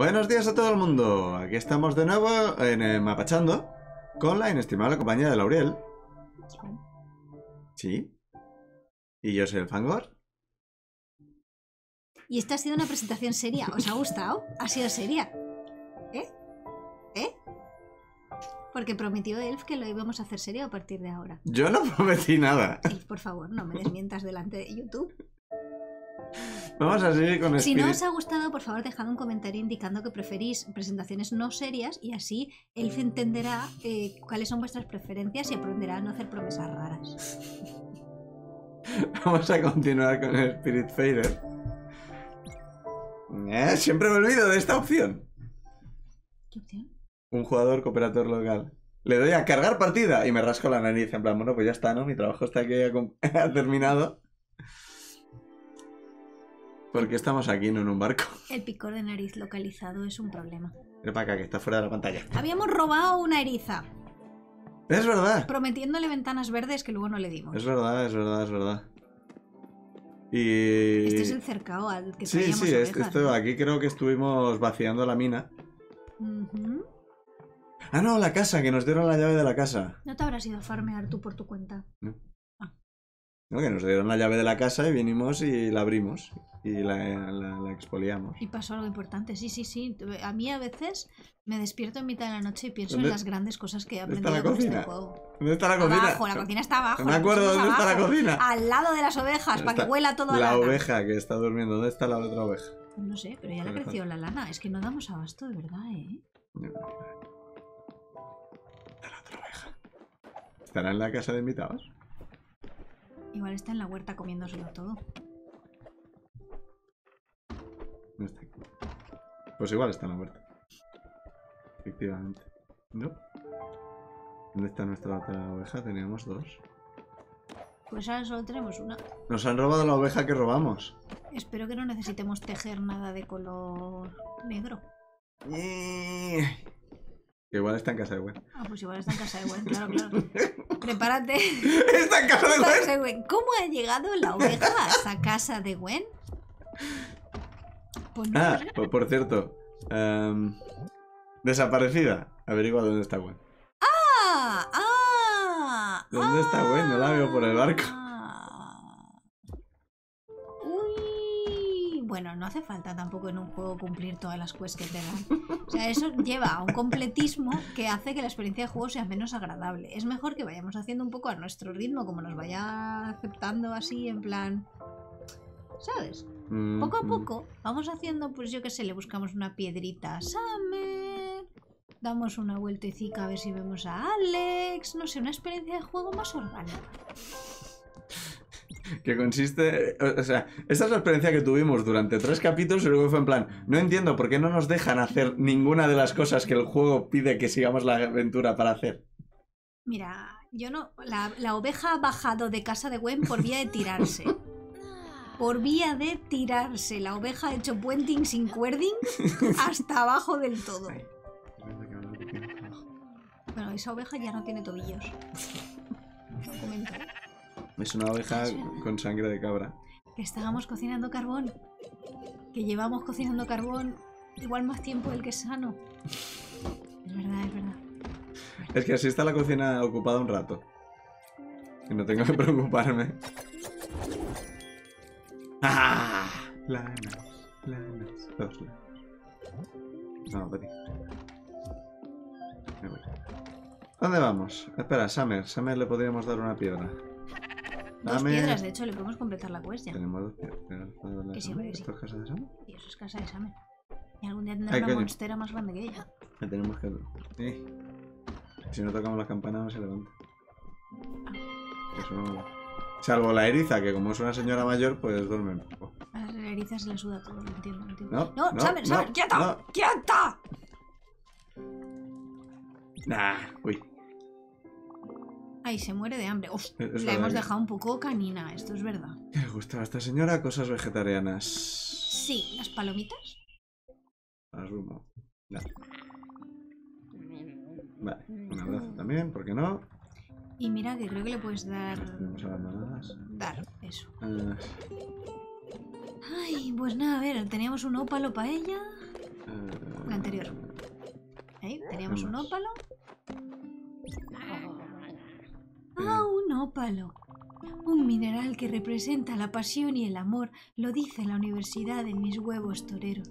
Buenos días a todo el mundo. Aquí estamos de nuevo en eh, Mapachando con la inestimable compañía de Laurel. Sí. Y yo soy el Fangor. Y esta ha sido una presentación seria. ¿Os ha gustado? Ha sido seria. ¿Eh? ¿Eh? Porque prometió Elf que lo íbamos a hacer serio a partir de ahora. Yo no prometí nada. Elf, por favor, no me desmientas delante de YouTube. Vamos a seguir con Si no os ha gustado, por favor, dejad un comentario indicando que preferís presentaciones no serias y así Elf entenderá eh, cuáles son vuestras preferencias y aprenderá a no hacer promesas raras. Vamos a continuar con el Spirit Fader. Eh, siempre me olvido de esta opción. ¿Qué opción? Un jugador cooperador local. Le doy a cargar partida y me rasco la nariz. En plan, bueno, pues ya está, ¿no? Mi trabajo está aquí ha, ha terminado. Porque estamos aquí, no en un barco. El picor de nariz localizado es un problema. Ven para acá, que está fuera de la pantalla. Habíamos robado una eriza, Es verdad. prometiéndole ventanas verdes que luego no le dimos. Es verdad, es verdad, es verdad. Y... Este es el cercado al que Sí, sí, ovejas, esto, ¿no? aquí creo que estuvimos vaciando la mina. Ah, no, la casa, que nos dieron la llave de la casa. ¿No te habrás ido a farmear tú por tu cuenta? No, que nos dieron la llave de la casa y vinimos y la abrimos. Y la, la- la expoliamos. Y pasó algo importante. Sí, sí, sí. A mí a veces me despierto en mitad de la noche y pienso en ¿Dónde- las grandes cosas que he aprendido la con este cocina? juego. ¿Dónde está la cocina? Abajo, la cocina está abajo. No me la acuerdo dónde está la abajo, cocina. Al lado de las ovejas, para que huela todo La lana. oveja que está durmiendo. ¿Dónde está la otra oveja? No sé, pero ya le Oveja. creció la lana. Es que no damos abasto, de verdad, ¿eh? Está la otra oveja. ¿Estará en la casa de invitados? Igual está en la huerta comiéndoselo todo. No está aquí. Pues igual está en la huerta. Efectivamente. No. ¿Dónde está nuestra otra oveja? Teníamos dos. Pues ahora solo tenemos una. Nos han robado la oveja que robamos. Espero que no necesitemos tejer nada de color negro. Que igual está en casa de Gwen. Ah, pues igual está en casa de Gwen, claro, claro. Prepárate. ¡Está en casa de Gwen! Casa de Gwen. ¿Cómo ha llegado la oveja a esa casa de Gwen? Pues no Ah, por, por cierto. em, desaparecida. Averigua dónde está Gwen. ¡Ah! ¡Ah! ¿Dónde está Gwen? No la veo por el barco. Bueno, no hace falta tampoco en un juego cumplir todas las quests que te dan. O sea, eso lleva a un completismo que hace que la experiencia de juego sea menos agradable. Es mejor que vayamos haciendo un poco a nuestro ritmo, como nos vaya aceptando así, en plan. ¿Sabes? Mm, Poco a mm. poco vamos haciendo, pues yo qué sé, le buscamos una piedrita a Summer, damos una vueltecica a ver si vemos a Alex, no sé, una experiencia de juego más orgánica. Que consiste. O sea, esta es la experiencia que tuvimos durante tres capítulos y luego fue en plan. No entiendo por qué no nos dejan hacer ninguna de las cosas que el juego pide que sigamos la aventura para hacer. Mira, yo no. La, la oveja ha bajado de casa de Gwen por vía de tirarse. Por vía de tirarse. La oveja ha hecho puenting sin cuerding hasta abajo del todo. Bueno, esa oveja ya no tiene tobillos. Es una oveja con sangre de cabra. que estábamos cocinando carbón, que llevamos cocinando carbón igual más tiempo del que es sano. Es verdad, es verdad. Es que así está la cocina ocupada un rato. Y no tengo que preocuparme. ¡Ah! Lanas, lanas, dos lanas. No, Betty. Me voy. ¿Dónde vamos? Espera, Summer. Summer le podríamos dar una piedra. Dos Dame- piedras, de hecho, le podemos completar la quest ya. Tenemos dos piedras. ¿Puedo darle a Que sí, Summer? hombre, que sí. ¿Esto es casa de Summer? Y eso es casa de Summer. Y algún día tendrá Ay, una coño. monstera más grande que ella. Le tenemos que... Eh. Si no tocamos la campana no se levanta. Eso no... Salvo la eriza, que como es una señora mayor, pues duerme un poco. A la eriza se la suda todo, lo entiendo, lo entiendo. No, No, no, quieta, no. quieta. Nah, uy. Ay, se muere de hambre. Uf, la hemos dejado un poco canina, esto es verdad. ¿Qué le gusta a esta señora? Cosas vegetarianas. Sí, las palomitas. Asumo. No. Vale, un abrazo también, ¿por qué no? Y mira que creo que le puedes dar. Tenemos abandonadas. Dar, eso. Ay, pues nada, a ver, teníamos un ópalo para ella. eh, ¿Tenemos un más? ópalo? Ah, un ópalo. Un mineral que representa la pasión y el amor, lo dice la universidad en mis huevos toreros.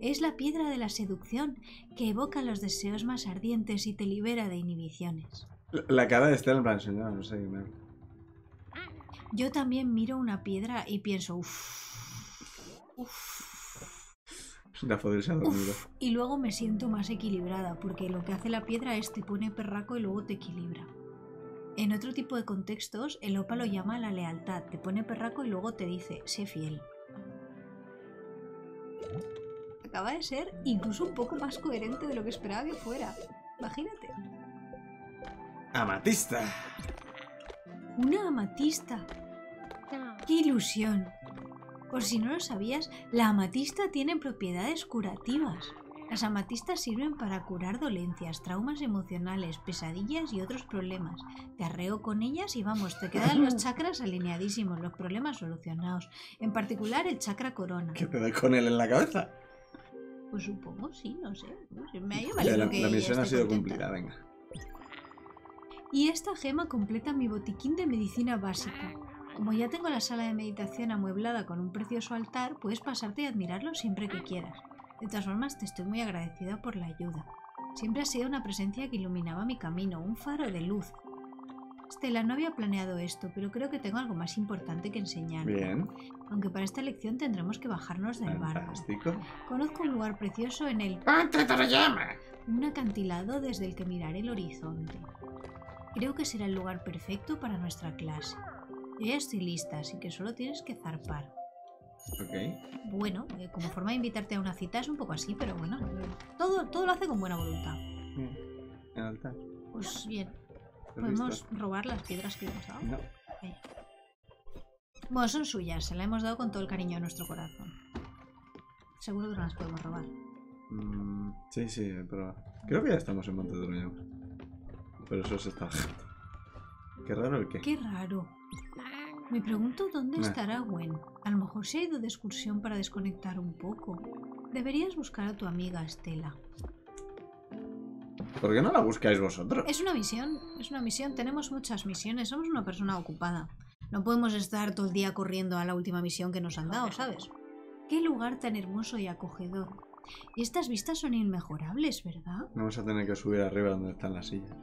Es la piedra de la seducción que evoca los deseos más ardientes y te libera de inhibiciones. La- cara de Estela en plan, señora, no sé me. Yo también miro una piedra y pienso, uff, uff, La foder se ha dormido. uff, y luego me siento más equilibrada, porque lo que hace la piedra es te pone perraco y luego te equilibra. En otro tipo de contextos, el ópalo llama a la lealtad, te pone perraco y luego te dice, sé fiel. Acaba de ser incluso un poco más coherente de lo que esperaba que fuera. Imagínate. Amatista. Una amatista. ¡Qué ilusión! Por si no lo sabías, la amatista tiene propiedades curativas. Las amatistas sirven para curar dolencias, traumas emocionales, pesadillas y otros problemas. Te arreo con ellas y vamos, te quedan los chakras alineadísimos, los problemas solucionados. En particular el chakra corona. ¿Qué te doy con él en la cabeza? Pues supongo, sí, no sé. Sé, Me ha Ya, la, que la misión ha sido contenta. cumplida, venga. Y esta gema completa mi botiquín de medicina básica. Como ya tengo la sala de meditación amueblada con un precioso altar, puedes pasarte y admirarlo siempre que quieras. De todas formas, te estoy muy agradecida por la ayuda. Siempre has sido una presencia que iluminaba mi camino, un faro de luz. Stella, no había planeado esto, pero creo que tengo algo más importante que enseñar. Bien, Aunque para esta lección tendremos que bajarnos del barco. fantástico. Conozco un lugar precioso en el un acantilado desde el que mirar el horizonte. Creo que será el lugar perfecto para nuestra clase. Yo ya estoy lista, así que solo tienes que zarpar. Ok. Bueno, eh, como forma de invitarte a una cita es un poco así, pero bueno, todo, todo lo hace con buena voluntad. Bien. El altar. Pues bien, ¿Has podemos robar las piedras que hemos dado. No. Bueno, son suyas, se las hemos dado con todo el cariño de nuestro corazón. Seguro que no las podemos robar. Mm, sí, sí, pero. Creo que ya estamos en Monte de Oroñama. Pero eso está bajando. Qué raro el qué. Qué raro. Me pregunto dónde Nah. estará Gwen. A lo mejor se ha ido de excursión para desconectar un poco. Deberías buscar a tu amiga Estela. ¿Por qué no la buscáis vosotros? Es una misión, es una misión. Tenemos muchas misiones. Somos una persona ocupada. No podemos estar todo el día corriendo a la última misión que nos han dado, ¿sabes? Qué lugar tan hermoso y acogedor. Y estas vistas son inmejorables, ¿verdad? Vamos a tener que subir arriba donde están las sillas.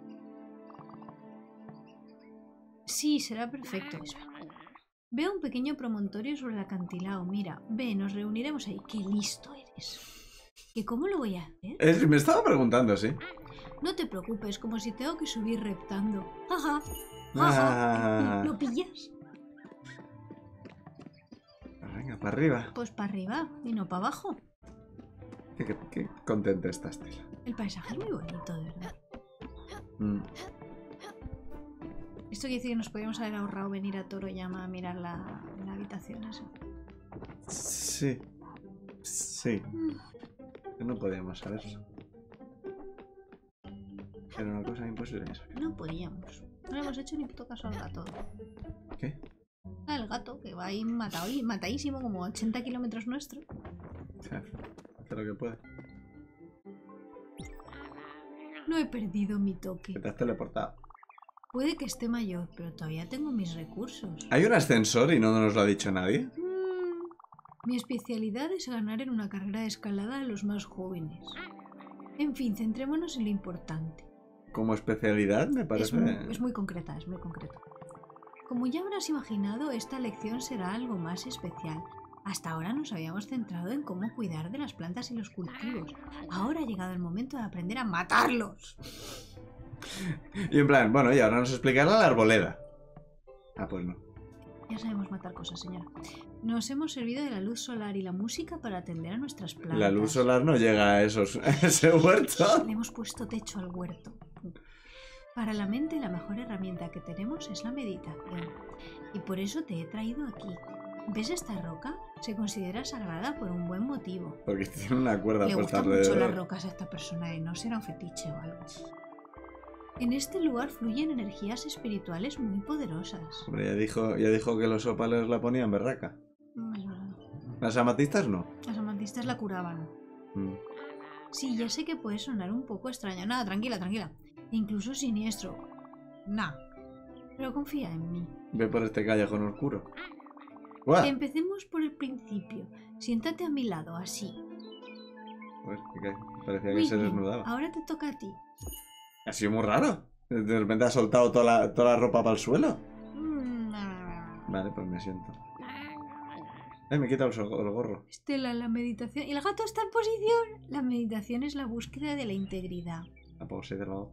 Sí, será perfecto. Veo un pequeño promontorio sobre el acantilado. Mira, ve, nos reuniremos ahí. ¡Qué listo eres! ¿Que cómo lo voy a hacer? Es- me estaba preguntando, sí. No te preocupes, como si tengo que subir reptando. Jaja. Ah. Jaja. ¿Lo pillas? Venga, para arriba. Pues para arriba y no para abajo. Qué, qué- qué contenta está Estela. El paisaje es muy bonito, de verdad. Mm. Esto quiere decir que nos podríamos haber ahorrado venir a Toroyama a mirar la, la habitación esa. Sí. Sí. Mm, No podíamos saberlo. Era una cosa imposible eso. No podíamos. No le hemos hecho ni puto caso al gato. ¿Qué? El gato, que va ahí matado matadísimo, como 80 kilómetros nuestro. Hace lo que puede. No he perdido mi toque. Que te has teleportado. Puede que esté mayor, pero todavía tengo mis recursos. ¿Hay un ascensor y no nos lo ha dicho nadie? Mm, Mi especialidad es ganar en una carrera de escalada a los más jóvenes. En fin, centrémonos en lo importante. Como especialidad, me Es parece. muy, es muy concreta, es muy concreta. Como ya habrás imaginado, esta lección será algo más especial. Hasta ahora nos habíamos centrado en cómo cuidar de las plantas y los cultivos. Ahora ha llegado el momento de aprender a matarlos. Y en plan, bueno, y ahora nos explicará la arboleda. Ah, pues no. Ya sabemos matar cosas, señora. Nos hemos servido de la luz solar y la música para atender a nuestras plantas. La luz solar no llega a, esos, a ese huerto. Le hemos puesto techo al huerto. Para la mente la mejor herramienta que tenemos es la meditación. Y por eso te he traído aquí. ¿Ves esta roca? Se considera sagrada por un buen motivo. Porque tiene una cuerda Le gustan mucho las rocas a esta persona y no será un fetiche o algo. En este lugar fluyen energías espirituales muy poderosas. Hombre, ya dijo, ya dijo que los ópalos la ponían berraca. Es verdad. Las amatistas no. Las amantistas la curaban. Mm. Sí, ya sé que puede sonar un poco extraño. Nada, tranquila, tranquila. Incluso siniestro. Nah. Pero confía en mí. Ve por este callejón oscuro. ¡Guau! Empecemos por el principio. Siéntate a mi lado, así. Pues. Parecía que Muy se bien. desnudaba. Ahora te toca a ti. Ha sido muy raro. De repente ha soltado toda la, toda la ropa para el suelo. Mm, Vale, pues me siento. Ay, me he quitado el, el gorro. Estela, la meditación. ¿Y el gato está en posición? La meditación es la búsqueda de la integridad. La pose de la.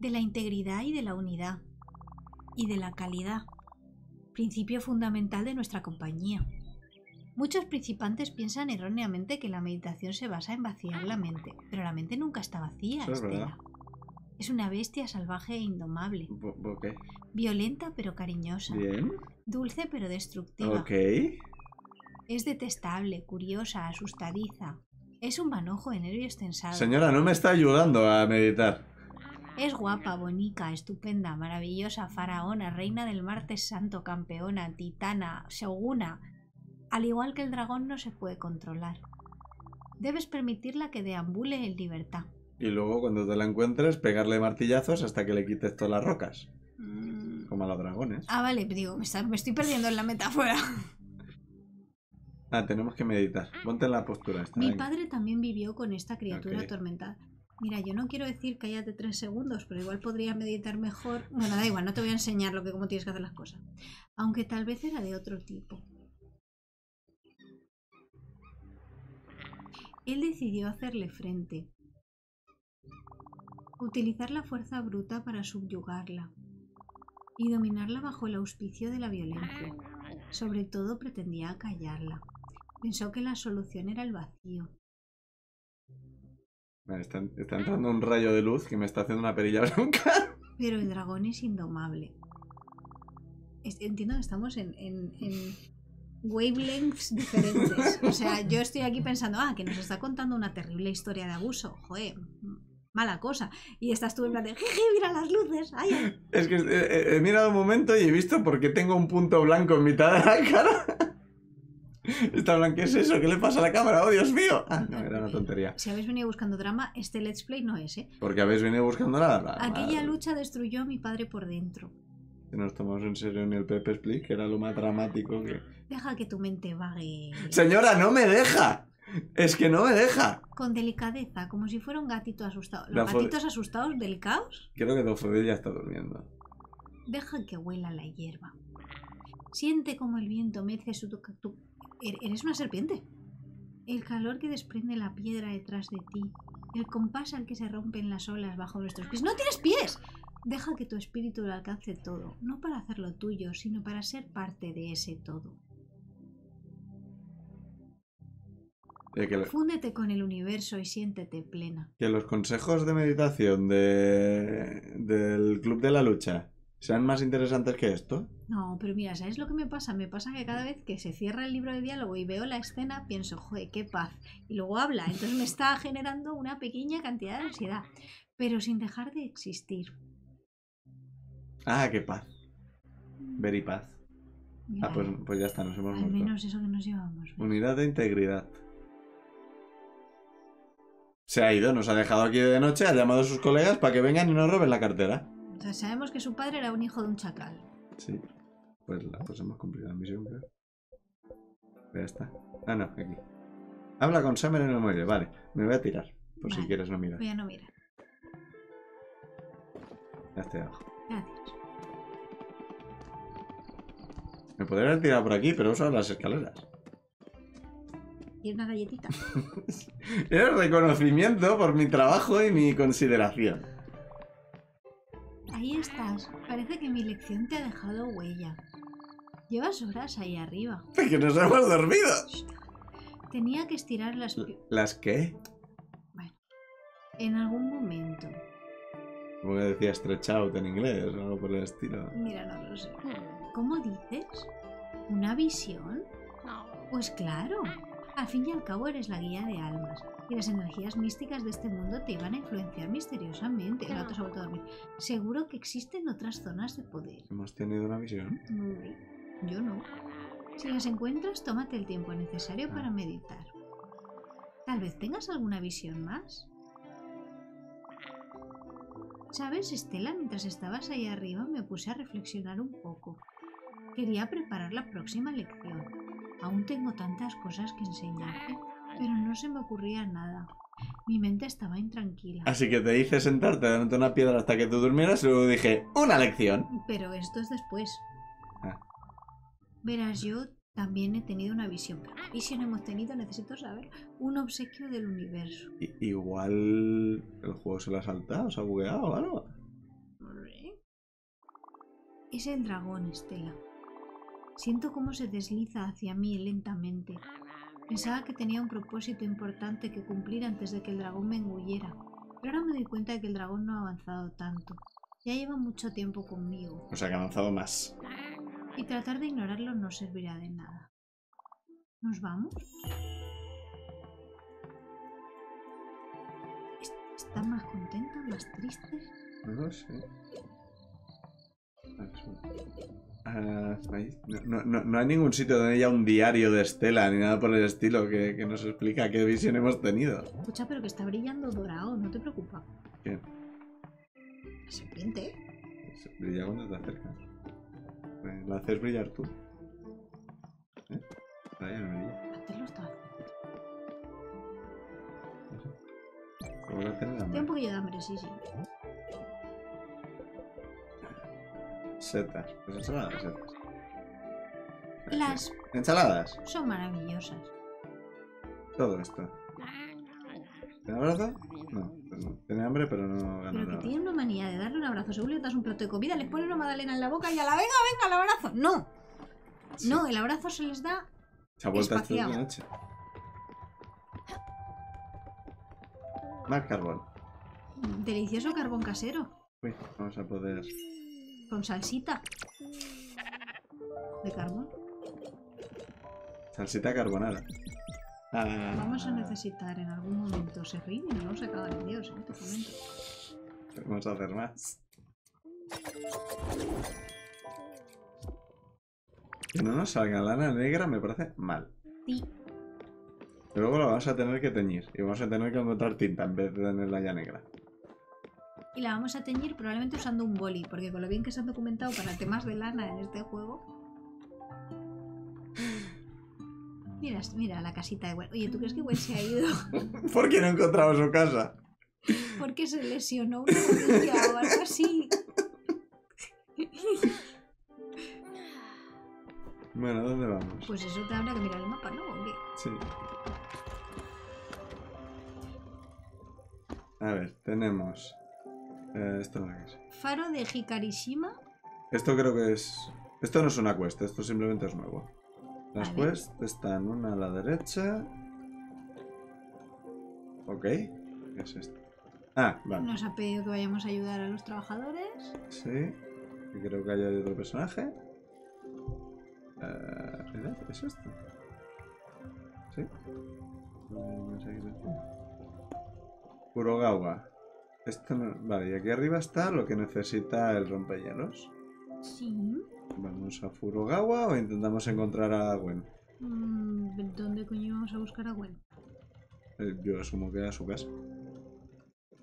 De la integridad y de la unidad. Y de la calidad. Principio fundamental de nuestra compañía. Muchos principantes piensan erróneamente que la meditación se basa en vaciar la mente, pero la mente nunca está vacía, Eso Estela. Es una bestia salvaje e indomable, violenta pero cariñosa, Bien. dulce pero destructiva. Ok. Es detestable, curiosa, asustadiza. Es un manojo de nervios tensados. Señora, no me está ayudando a meditar. Es guapa, bonica, estupenda, maravillosa, faraona, reina del martes santo, campeona, titana, shoguna. Al igual que el dragón no se puede controlar. Debes permitirla que deambule en libertad. Y luego, cuando te la encuentres, pegarle martillazos hasta que le quites todas las rocas. Mm. Como a los dragones. Ah, vale, digo, me, está- me estoy perdiendo en la metáfora. Ah, tenemos que meditar. Ponte en la postura esta. Mi venga. padre también vivió con esta criatura atormentada. Mira, yo no quiero decir cállate tres segundos, pero igual podría meditar mejor. Bueno, da igual, no te voy a enseñar lo que cómo tienes que hacer las cosas. Aunque tal vez era de otro tipo. Él decidió hacerle frente. Utilizar la fuerza bruta para subyugarla y dominarla bajo el auspicio de la violencia. Sobre todo pretendía acallarla. Pensó que la solución era el vacío. Vale, está, está entrando un rayo de luz que me está haciendo una perilla bronca. Pero el dragón es indomable. Entiendo que estamos en, en, en wavelengths diferentes. O sea, yo estoy aquí pensando, ah, que nos está contando una terrible historia de abuso. Joder, mala cosa. Y estás tú en plan de, jeje, mira las luces. Ay, ay". Es que eh, he mirado un momento y he visto por qué tengo un punto blanco en mitad de la cara. Está blanco, ¿qué es eso? ¿Qué le pasa a la cámara? ¡Oh, Dios mío! Ah, no, era una tontería. Si habéis venido buscando drama, este let's play no es, ¿eh? Porque habéis venido buscando la... la- Aquella la- lucha destruyó a mi padre por dentro. Que nos tomamos en serio ni el Pepe Split, que era lo más dramático que... Deja que tu mente vague ¡Señora, no me deja! Es que no me deja. con delicadeza, como si fuera un gatito asustado. ¿Los gatitos asustados delicados? Creo que Dofodil ya está durmiendo. Deja que huela la hierba. Siente como el viento mece su tu- Er- Eres una serpiente. El calor que desprende la piedra detrás de ti. El compás al que se rompen las olas bajo nuestros pies. ¡No tienes pies! Deja que tu espíritu lo alcance todo, no para hacerlo tuyo, sino para ser parte de ese todo. Eh, que, Fúndete con el universo y siéntete plena. que los consejos de meditación de, del Club de la Lucha sean más interesantes que esto. No, pero mira, ¿sabes lo que me pasa? Me pasa que cada vez que se cierra el libro de diálogo y veo la escena, pienso, joder, qué paz. Y luego habla, entonces me está generando una pequeña cantidad de ansiedad, pero sin dejar de existir. Ah, qué paz. Ver y paz. Mira, Ah, pues, pues ya está, nos hemos al muerto. menos eso que nos llevamos. ¿ves? Unidad de integridad. Se ha ido, nos ha dejado aquí de noche, ha llamado a sus colegas para que vengan y nos roben la cartera. O sea, sabemos que su padre era un hijo de un chacal. Sí. Pues, la, pues hemos cumplido la misión, creo. Ya está. Ah, no, aquí. Habla con Summer en el muelle, vale. Me voy a tirar. Por si quieres no mirar. Voy a no mirar. Ya estoy abajo. Gracias. Me podría haber tirado por aquí, pero uso las escaleras. Y una galletita. Es reconocimiento por mi trabajo y mi consideración. Ahí estás. Parece que mi lección te ha dejado huella. Llevas horas ahí arriba. Que nos hemos dormido. Tenía que estirar las... ¿Las qué? En algún momento. Como que decía stretch out en inglés o algo por el estilo. Mira, no lo sé. ¿Cómo dices? ¿Una visión? Pues claro. Al fin y al cabo eres la guía de almas. Y las energías místicas de este mundo te iban a influenciar misteriosamente. El gato se ha vuelto a dormir. Seguro que existen otras zonas de poder. Hemos tenido una visión. Mm, Yo no. Si las encuentras, tómate el tiempo necesario para meditar. Tal vez tengas alguna visión más. ¿Sabes, Estela? Mientras estabas ahí arriba me puse a reflexionar un poco. Quería preparar la próxima lección. Aún tengo tantas cosas que enseñarte, pero no se me ocurría nada. Mi mente estaba intranquila. Así que te hice sentarte delante de una piedra hasta que tú durmieras y luego dije, una lección. Pero esto es después. Ah. Verás, yo también he tenido una visión. ¿Qué visión hemos tenido? Necesito saber. Un obsequio del universo. I- igual el juego se lo ha saltado, se ha bugueado o algo. Es el dragón, Estela. Siento cómo se desliza hacia mí lentamente. Pensaba que tenía un propósito importante que cumplir antes de que el dragón me engullera. Pero ahora me doy cuenta de que el dragón no ha avanzado tanto. Ya lleva mucho tiempo conmigo. O sea que ha avanzado más. Y tratar de ignorarlo no servirá de nada. ¿Nos vamos? ¿Est- ¿Está más contenta, más triste? No lo sé. Ah. No, no- no- hay ningún sitio donde haya un diario de Estela ni nada por el estilo que, que nos explica qué visión hemos tenido. Escucha, pero que está brillando dorado, no te preocupa. ¿Qué? La serpiente, ¿eh? Se Brilla cuando te acercas. Eh, La haces brillar tú. ¿Eh? Ahí no brilla. Antes lo estaba. Tiene un poquillo de hambre, sí, sí. Setas. Pues ensaladas, setas. Las Ensaladas. son maravillosas. Todo esto. ¿Tiene abrazo? No, pues no. Tiene hambre, pero no gana Pero que nada. tiene una manía de darle un abrazo. Según le das un plato de comida, les pone una magdalena en la boca y a la venga, venga, el abrazo. No, Sí. no, el abrazo se les da Se ha vuelto de noche. Más carbón. delicioso carbón casero. Uy, vamos a poder. Con salsita. De carbón. Salsita carbonara. Ah, Vamos a necesitar en algún momento serrín y no vamos a cagar en Dios en este momento. Vamos a hacer más. Que no nos salga lana negra me parece mal. Sí. Y luego la vamos a tener que teñir. Y vamos a tener que encontrar tinta en vez de tenerla ya negra. Y la vamos a teñir probablemente usando un boli, porque con lo bien que se han documentado para temas de lana en este juego. Mira, mira la casita de Gwen. Oye, ¿tú crees que Gwen se ha ido ¿Por qué no encontramos su casa? porque se lesionó una rodilla o algo así? Bueno, ¿dónde vamos? Pues eso te habrá que mirar el mapa, ¿no? ¿O qué? Sí. A ver, tenemos. Eh, esto no es. Faro de Hikarishima. Esto creo que es. Esto no es una quest, esto simplemente es nuevo. Las quests están una a la derecha. Ok. ¿Qué es esto? Ah, vale. Nos ha pedido que vayamos a ayudar a los trabajadores. Sí. Y creo que hay otro personaje. Eh. ¿Es esto? ¿Sí? Esto. Kurogawa. Esto no- Vale, y aquí arriba está lo que necesita el rompehielos. Sí. ¿Vamos a Furugawa o intentamos encontrar a Gwen? Mm, ¿Dónde coño vamos a buscar a Gwen? Eh, Yo asumo que a su casa.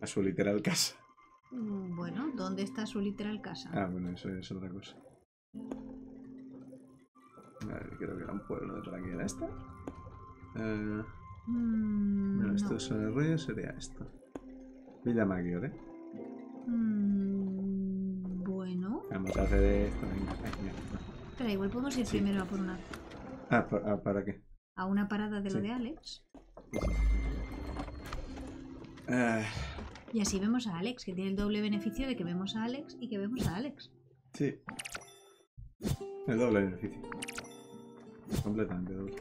A su literal casa. Mm, Bueno, ¿dónde está su literal casa? Ah, bueno, eso es otra cosa. Vale, creo que era un pueblo de por aquí. ¿Era esta? Eh, Mm, no, no. esto rollo, sería esto. Villa Maggiore. Mm, bueno. Vamos a hacer esto. venga, venga. Espera, igual podemos ir Sí. primero a por una, Ah, ah, ¿para qué? a una parada de lo de Alex. Ah, Y así vemos a Alex, que tiene el doble beneficio de que vemos a Alex y que vemos a Alex. sí. El doble beneficio. Completamente doble.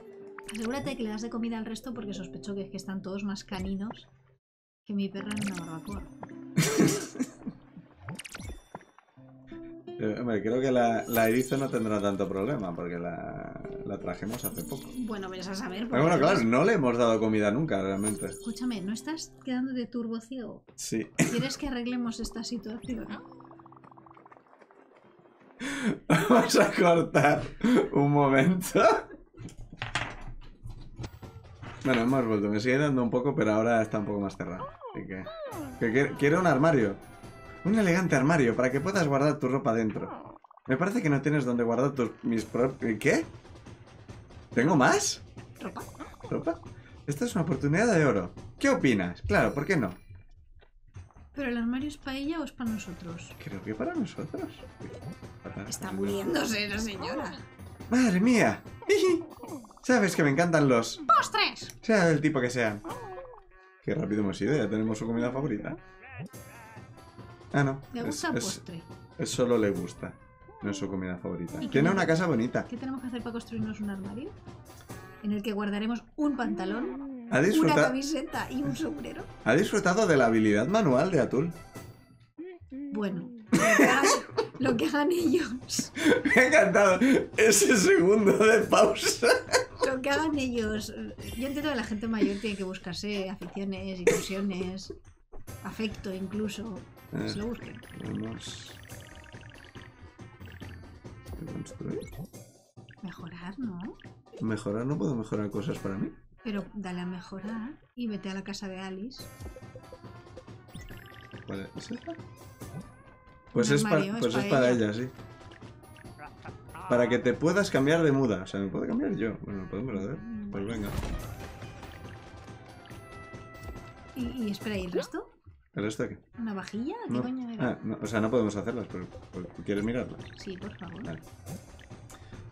Asegúrate de que le das de comida al resto porque sospecho que es que están todos más caninos que mi perra en una barbacoa. Hombre, creo que la, la erizo no tendrá tanto problema porque la, la trajimos hace poco. Bueno, ves a saber. Pero bueno, porque claro, no le hemos dado comida nunca, realmente. Escúchame, ¿no estás quedando de turbo ciego? Sí. ¿Quieres que arreglemos esta situación? Vamos a cortar un momento. Bueno, hemos vuelto. Me sigue dando un poco, pero ahora está un poco más cerrado. Así que... que quiero- un armario. Un elegante armario para que puedas guardar tu ropa dentro. Me parece que no tienes donde guardar tus... mis propios... ¿Qué? ¿Tengo más? Ropa. ¿Ropa? Esta es una oportunidad de oro. ¿Qué opinas? Claro, ¿por qué no? ¿Pero el armario es para ella o es para nosotros? Creo que para nosotros. Está muriéndose la señora. ¡Madre mía! Sabes que me encantan los... ¡Postres! Sea del tipo que sean. Qué rápido hemos ido, ya tenemos su comida favorita. Ah, no. ¿Le gusta es, postre? es solo le gusta. No es su comida favorita. ¿Y qué Tiene una casa bonita. ¿Qué tenemos que hacer para construirnos un armario? En el que guardaremos un pantalón, Ha, una camiseta y un sombrero. ha disfrutado de la habilidad manual de Atul. Bueno, lo que hagan, ellos. Me ha encantado ese segundo de pausa. Lo que hagan ellos. Yo entiendo que la gente mayor tiene que buscarse aficiones, ilusiones, afecto incluso. Que se lo busquen. Vamos. Mejorar, ¿no? Mejorar, no puedo mejorar cosas para mí. Pero dale a mejorar y vete a la casa de Alice. ¿Cuál es? ¿Es esta? Pues, Un es, pa- pues es para para ella. ella, sí. Para que te puedas cambiar de muda. O sea, me puedo cambiar yo. Bueno, podemos hacer. Pues venga. Y, y espera, ¿y el resto? ¿El resto qué? ¿Una vajilla? ¿Qué No. coño era? Ah, no, o sea, no podemos hacerlas, pero pero ¿quieres mirarlas? Sí, por favor. Vale.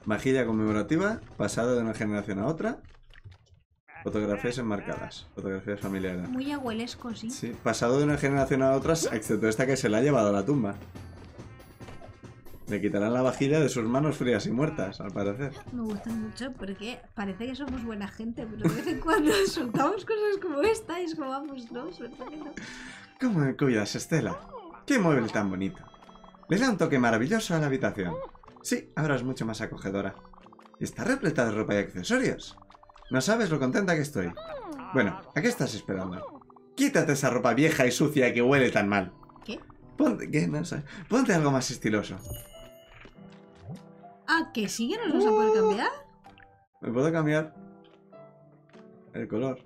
Vajilla conmemorativa, pasada de una generación a otra. Fotografías enmarcadas, fotografías familiares. Muy abuelesco, sí. Sí, pasado de una generación a otra, excepto esta que se la ha llevado a la tumba. Le quitarán la vajilla de sus manos frías y muertas, al parecer. Me gustan mucho porque parece que somos buena gente, pero de vez en cuando soltamos cosas como esta y es como vamos, ¿no? Suelta que no. ¿Cómo me cuidas, Estela? ¡Qué mueble tan bonito! Le da un toque maravilloso a la habitación. Sí, ahora es mucho más acogedora. Y está repleta de ropa y accesorios. No sabes lo contenta que estoy. Bueno, ¿a qué estás esperando? Quítate esa ropa vieja y sucia que huele tan mal. ¿Qué? Ponte, ¿qué? No. Ponte algo más estiloso. Ah, que sí que nos vas a poder cambiar. ¿Me puedo cambiar? El color.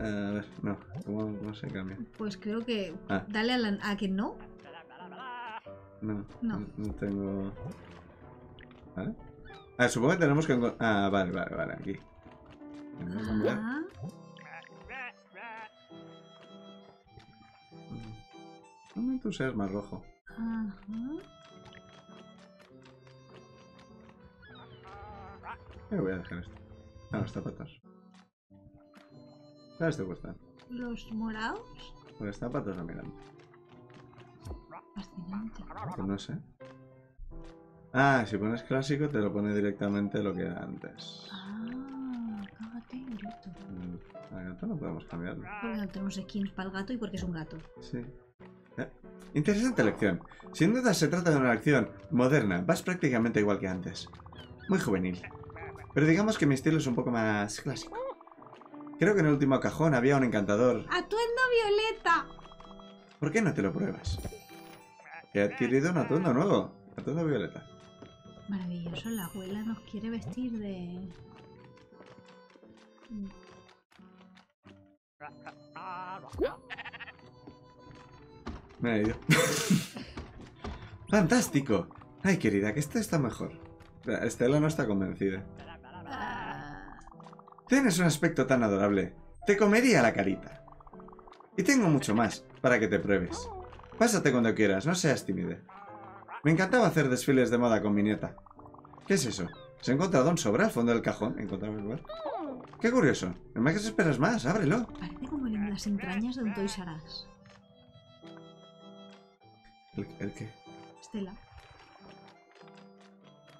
A ver, no. ¿Cómo, cómo se cambia? Pues creo que. Ah. Dale a, la, a que no. No, No. no, no tengo. ¿Vale? Ah, supongo que tenemos que. Ah, vale, vale, vale, aquí. No me entusiasma rojo. ajá. Yo voy a dejar esto. Ah, los zapatos. ¿Sabes te cuesta? Los morados. Los zapatos a mirando. Fascinante. Pues no sé. Ah, si pones clásico te lo pone directamente lo que era antes. Ah, Al gato no podemos cambiarlo. Porque no tenemos skins para el gato y porque es un gato. Sí. Eh, Interesante lección. Sin duda se trata de una lección moderna. Vas prácticamente igual que antes. Muy juvenil. Pero digamos que mi estilo es un poco más clásico. Creo que en el último cajón había un encantador. ¡Atuendo violeta! ¿Por qué no te lo pruebas? He adquirido un atuendo nuevo. Atuendo violeta. Maravilloso, la abuela nos quiere vestir de. Me he ido. ¡Fantástico! Ay, querida, que esto está mejor. Estela no está convencida. Tienes un aspecto tan adorable. Te comería la carita. Y tengo mucho más para que te pruebes. Pásate cuando quieras, no seas tímide. Me encantaba hacer desfiles de moda con mi nieta. ¿Qué es eso? ¿Se ha encontrado un sobre al fondo del cajón? ¿Encontrado el lugar? Qué curioso. No me esperas más, ábrelo. parece como en las entrañas de un Toys R Us. ¿El, el qué? Estela.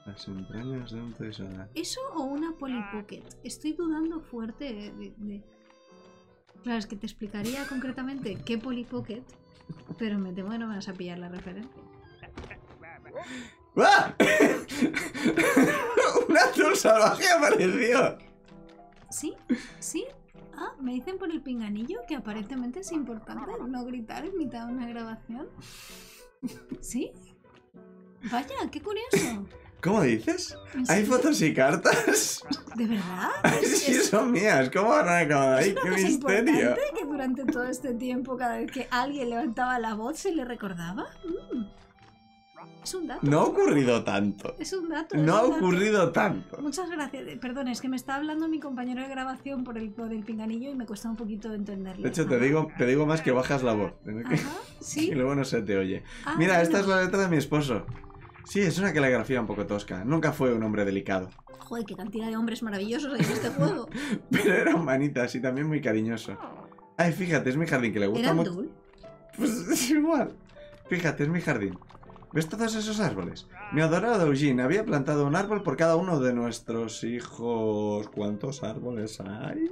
Las entrañas de un tesoro. ¿Eso o una Polly Pocket? Estoy dudando fuerte de- Claro, es que te explicaría concretamente qué Polly Pocket, pero me temo que no me vas a pillar la referencia. ¡Ah! ¡Un azul salvaje apareció! ¿Sí? ¿Sí? Ah, me dicen por el pinganillo que aparentemente es importante no gritar en mitad de una grabación. ¿Sí? Vaya, qué curioso. ¿Cómo dices? ¿En ¿Hay fotos y cartas? ¿De verdad? sí, Es- son mías. ¿Cómo han acabado ahí? ¡Qué misterio! importante que durante todo este tiempo, cada vez que alguien levantaba la voz, se le recordaba. Mm. Es un dato. No ha ocurrido tanto. Es un dato. No ha dato. ocurrido tanto. Muchas gracias. Eh, Perdón, es que me está hablando mi compañero de grabación por el, por el pinganillo y me cuesta un poquito entenderle. De hecho, te digo, te digo más que bajas la voz. Ajá, sí. Y luego no se te oye. Ah, Mira, esta es la letra de mi esposo. Sí, es una caligrafía un poco tosca. Nunca fue un hombre delicado. Joder, qué cantidad de hombres maravillosos hay en este juego. Pero era un manitas y también muy cariñoso. Ay, fíjate, es mi jardín que le gusta ¿Era mucho. Pues es igual. Fíjate, es mi jardín. ¿Ves todos esos árboles? Mi adorado Eugene había plantado un árbol por cada uno de nuestros hijos. ¿Cuántos árboles hay?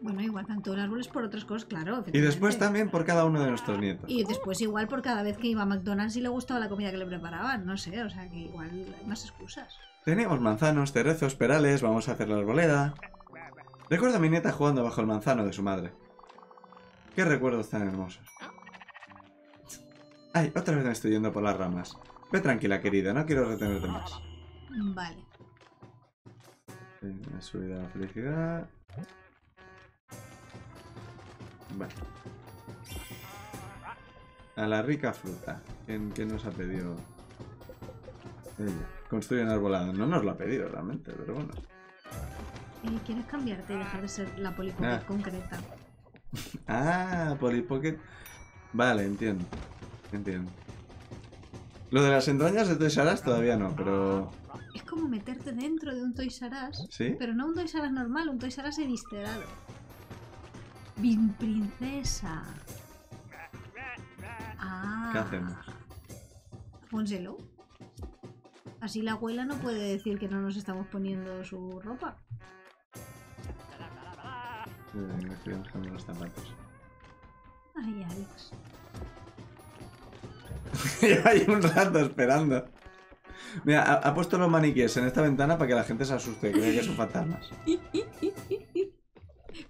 Bueno, igual tanto el árbol es por otras cosas, claro. Y después también por cada uno de nuestros nietos. Y después igual por cada vez que iba a McDonald's y le gustaba la comida que le preparaban, no sé, o sea que igual hay más excusas. Teníamos manzanos, cerezos, perales, vamos a hacer la arboleda. Recuerdo a mi nieta jugando bajo el manzano de su madre. Qué recuerdos tan hermosos. Ay, otra vez me estoy yendo por las ramas. Ve tranquila, querida, no quiero retenerte más. Vale. Eh, Me he subido la felicidad. Vale. A la rica fruta. ¿Quién, quién nos ha pedido? Ella. Construye un arbolado. No nos lo ha pedido realmente, pero bueno. Eh, ¿Quieres cambiarte y dejar de ser la polipocket Ah. concreta? Ah, Polly Pocket. Vale, entiendo. Entiendo. Lo de las entrañas de Toys R Us todavía no, pero... Es como meterte dentro de un Toys R Us, ¿Sí? pero no un Toys R Us normal, un Toys R Us eviscerado. Bin princesa. Ah. ¿Qué hacemos? Pónselo. Así la abuela no puede decir que no nos estamos poniendo su ropa. Eh, me los zapatos. Ay, Alex. Lleva ahí un rato esperando. Mira, ha, ha puesto los maniquíes en esta ventana para que la gente se asuste y crea que son fantasmas.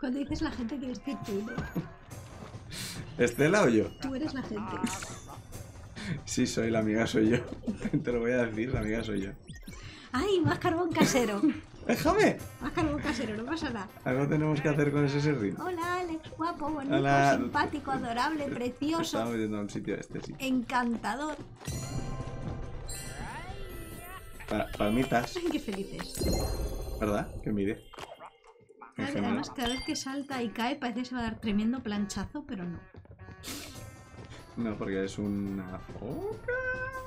Cuando dices la gente, quieres decir tú, ¿no? ¿Estela o yo? Tú eres la gente. Sí, soy la amiga, soy yo. Te lo voy a decir, la amiga soy yo. ¡Ay, más carbón casero! ¡Déjame! Carbón casero, no pasa nada. Algo tenemos que hacer con ese serrín. Hola, Alex, guapo, bonito, Hola. simpático, adorable, precioso, metiendo al sitio este, sí. encantador. Pa- palmitas, Ay, qué felices. ¿verdad? Que general. Además, cada vez que salta y cae parece que se va a dar tremendo planchazo, pero no. No, porque es una foca.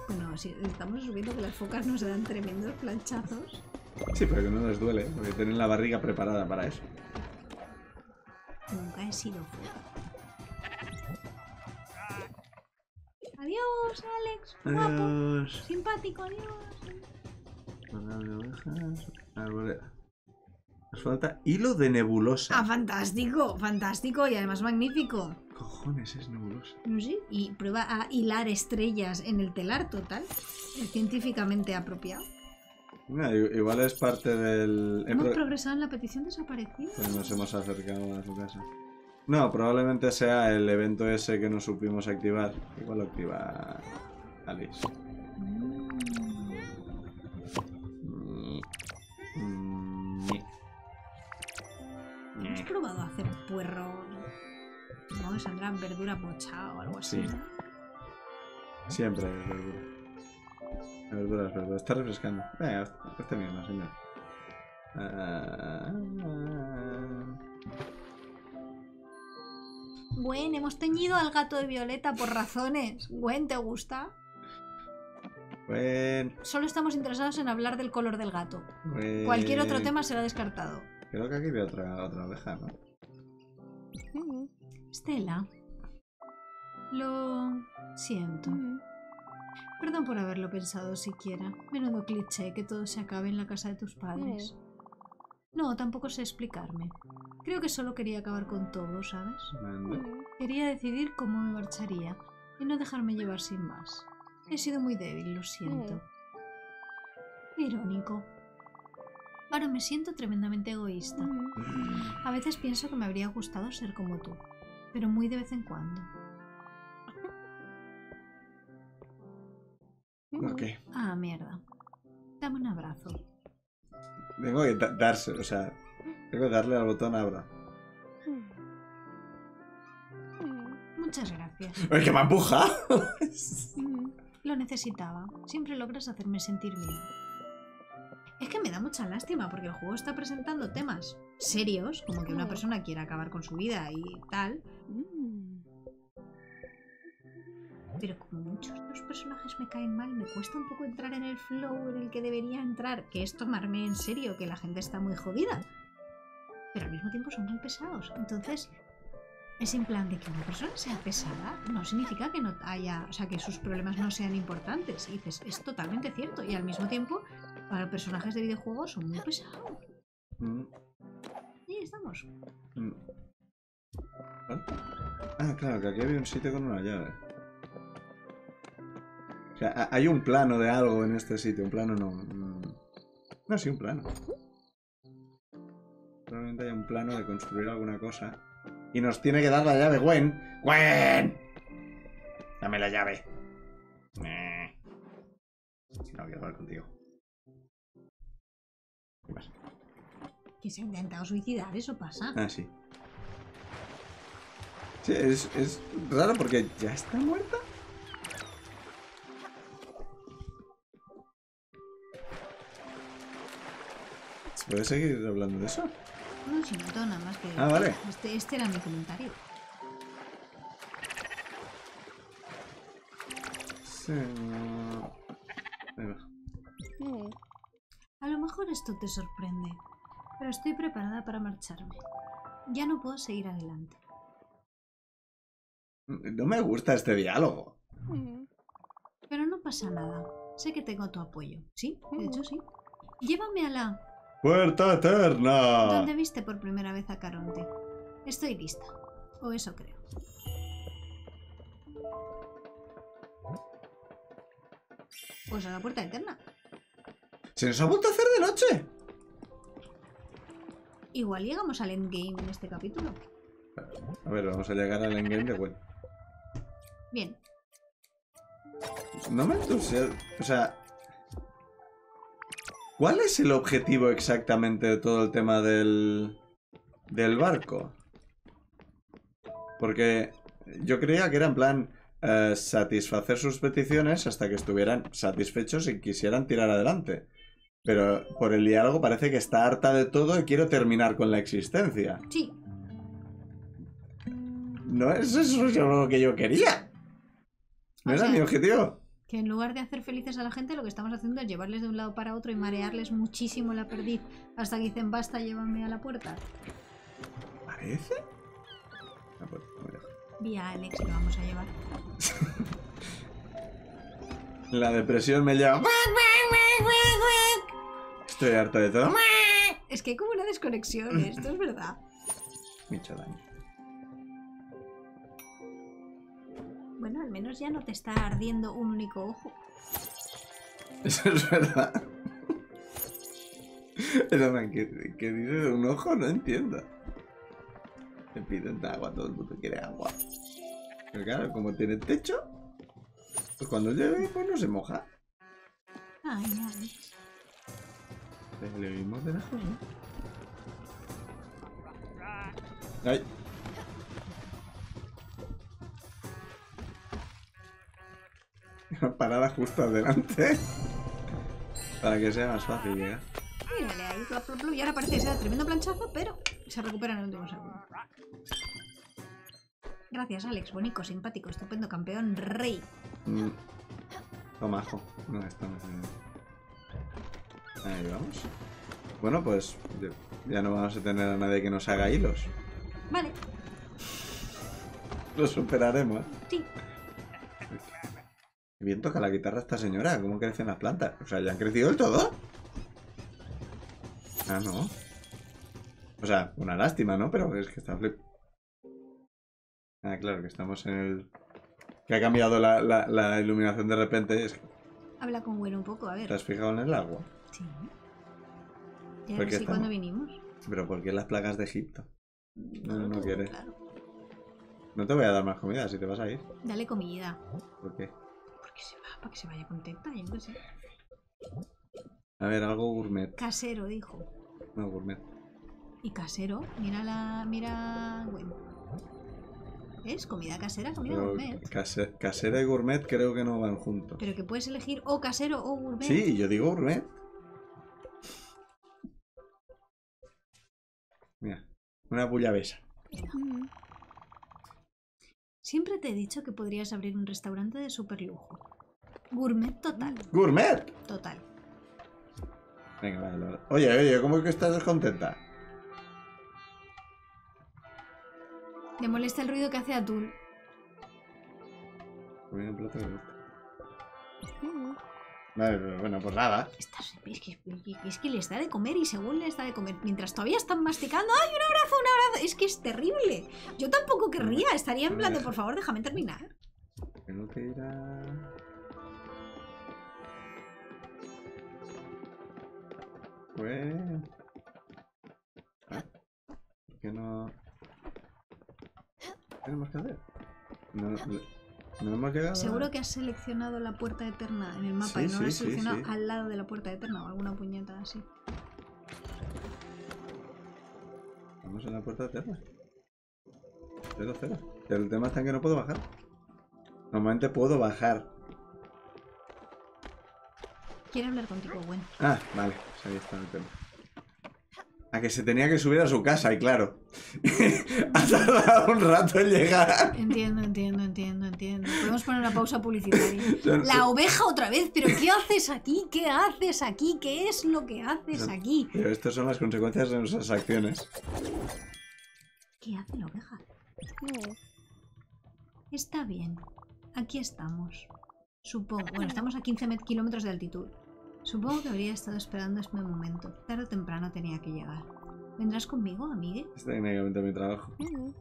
Bueno, si estamos subiendo que las focas nos dan tremendos planchazos. Sí, pero que no les duele, porque tienen la barriga preparada para eso. Nunca he sido. Adiós, Alex. Guapo. Adiós. Simpático, adiós. Corral de ovejas, arboleda. Nos falta hilo de nebulosa. Ah, fantástico, fantástico y además magnífico. Cojones, es nebulosa. No sé, y prueba a hilar estrellas en el telar total. Es científicamente apropiado. No, igual es parte del. he Hemos pro- progresado en la petición desaparecida. Pues nos hemos acercado a su casa. No, probablemente sea el evento ese que no supimos activar. Igual lo activa Alice. Mm. Mm, ¿Hemos probado a hacer puerro? No, saldrán verdura pocha o algo así. Siempre hay verdura. La verdura es verdura. Está refrescando. Venga, está bien, señor. Ah, Gwen, hemos teñido al gato de violeta por razones. Gwen, ¿te gusta? buen, Solo estamos interesados en hablar del color del gato. Cualquier otro tema será descartado. Creo que aquí veo otra, otra oveja, ¿no? Stella. Lo siento. Perdón por haberlo pensado siquiera. Menudo cliché que todo se acabe en la casa de tus padres. No, tampoco sé explicarme. Creo que solo quería acabar con todo, ¿sabes? Quería decidir cómo me marcharía y no dejarme llevar sin más. He sido muy débil, lo siento. Irónico. Ahora me siento tremendamente egoísta. A veces pienso que me habría gustado ser como tú, pero muy de vez en cuando. Ok. Ah, mierda. Dame un abrazo. Tengo que da- darse, o sea, tengo que darle al botón abra. Muchas gracias. ¡Es que me ha empujado! Lo necesitaba. Siempre logras hacerme sentir bien. Es que me da mucha lástima porque el juego está presentando temas serios, como que una persona quiera acabar con su vida y tal, pero como muchos de los personajes me caen mal, me cuesta un poco entrar en el flow en el que debería entrar, que es tomarme en serio que la gente está muy jodida. Pero al mismo tiempo son muy pesados. Entonces, es en plan de que una persona sea pesada no significa que no haya, o sea, que sus problemas no sean importantes. Y dices, es totalmente cierto. Y al mismo tiempo, para personajes de videojuegos son muy pesados. Mm, Y ahí estamos. mm. Ah, claro, que aquí había un sitio con una llave. O sea, ha- hay un plano de algo en este sitio. Un plano no. No, sí, un plano. Probablemente hay un plano de construir alguna cosa. Y nos tiene que dar la llave, Gwen. ¡Gwen! Dame la llave. No quiero hablar contigo. ¿Qué pasa? Que se ha intentado suicidar, eso pasa. Ah, sí. Sí, es, es raro porque ya está muerta. ¿Se puede seguir hablando de eso? No, si no nada más que Ah, vale. Este, este era mi comentario. Sí. Ahí va. A lo mejor esto te sorprende, pero estoy preparada para marcharme. Ya no puedo seguir adelante. No me gusta este diálogo. Pero no pasa nada. Sé que tengo tu apoyo. Sí, de hecho sí. Llévame a la... ¡Puerta eterna! donde viste por primera vez a Caronte. Estoy lista. O eso creo. Pues a la puerta eterna. ¿Se nos ha vuelto a hacer de noche? Igual llegamos al endgame en este capítulo. A ver, vamos a llegar al endgame de Gwen. Bien. No me entusiasma. O sea. ¿Cuál es el objetivo exactamente de todo el tema del. del barco? Porque yo creía que era en plan. eh, satisfacer sus peticiones hasta que estuvieran satisfechos y quisieran tirar adelante. Pero por el diálogo parece que está harta de todo y quiero terminar con la existencia. Sí, No es eso lo que yo quería. No O era sea, mi objetivo. Que en lugar de hacer felices a la gente, lo que estamos haciendo es llevarles de un lado para otro y marearles muchísimo la perdiz hasta que dicen basta, llévame a la puerta. ¿Parece? Ah, pues. Vía Alex lo vamos a llevar. La depresión me lleva. Estoy harto de todo. Es que hay como una desconexión, esto es verdad. Mucho daño. Bueno, al menos ya no te está ardiendo un único ojo. Eso es verdad. Pero, man, ¿qué, qué dice de un ojo? No entiendo. Te piden agua, todo el mundo quiere agua. Pero claro, como tiene techo, pues cuando llueve, pues no se moja. Ay, Alex. Pero le vimos de lejos, ¿no? ¡Ay! Parada justo adelante. Para que sea más fácil llegar. Mírale ahí, y ahora parece que sea tremendo planchazo, pero se recupera en el último segundo. Gracias, Alex. Bonico, simpático, estupendo, campeón, rey. Mm. Tomajo. No, esto no se Ahí vamos. Bueno, pues ya- ya no vamos a tener a nadie que nos haga hilos. Vale, Lo superaremos. sí. Bien toca la guitarra esta señora. ¿Cómo crecen las plantas? O sea, ¿ya han crecido del todo? Ah, no. O sea, una lástima, ¿no? Pero es que está flip. Ah, claro, que estamos en el... Que ha cambiado la, la- la iluminación de repente. Es Habla con Gwen un poco, a ver. ¿Te has fijado en el agua? Sí. Ya ¿Por ves qué si estamos? cuando vinimos. Pero ¿por qué las plagas de Egipto? No, no todo, quiere. claro. No te voy a dar más comida si te vas a ir. Dale comida. ¿Por qué? Porque se va, para que se vaya contenta, yo qué sé. A ver, algo gourmet. Casero, dijo. No, gourmet. Y casero, mira la. Mira. Bueno. ¿Es? Comida casera, comida Pero gourmet. case- casera y gourmet creo que no van juntos. Pero que puedes elegir o casero o gourmet. Sí, yo digo gourmet. Mira, una bullabesa. Mm. Siempre te he dicho que podrías abrir un restaurante de super lujo. Gourmet total, ¡Gourmet! total. Venga, vale, vale. Oye, oye, ¿cómo que estás descontenta? Le molesta el ruido que hace Atul. En plato de gusto. Bueno, pues nada. Es, que, es que les da de comer y según les da de comer, mientras todavía están masticando, ¡ay, un abrazo, un abrazo! Es que es terrible. Yo tampoco querría, estaría en plan de, por favor, déjame terminar. Tengo que ir a... Pues... Ah, ¿Por qué no...? ¿Qué tenemos que hacer? No, no, no hemos llegado Seguro a... que has seleccionado la puerta eterna en el mapa Sí, y no sí, la has seleccionado sí. al lado de la puerta eterna o alguna puñeta así. Vamos a la puerta eterna. Cero, cero. El tema está en que no puedo bajar. Normalmente puedo bajar. Quiero hablar contigo, bueno. Ah, vale. pues ahí está el tema. A que se tenía que subir a su casa, y claro. ha tardado un rato en llegar. Entiendo, entiendo, entiendo, entiendo. Podemos poner una pausa publicitaria. La oveja otra vez, pero ¿qué haces aquí? ¿Qué haces aquí? ¿Qué es lo que haces aquí? Pero estas son las consecuencias de nuestras acciones. ¿Qué hace la oveja? Está bien. Aquí estamos. Supongo. Bueno, estamos a 15 met- kilómetros de altitud. Supongo que habría estado esperando este momento. Tarde o temprano tenía que llegar. ¿Vendrás conmigo, amigue? Es técnicamente mi trabajo. Mm.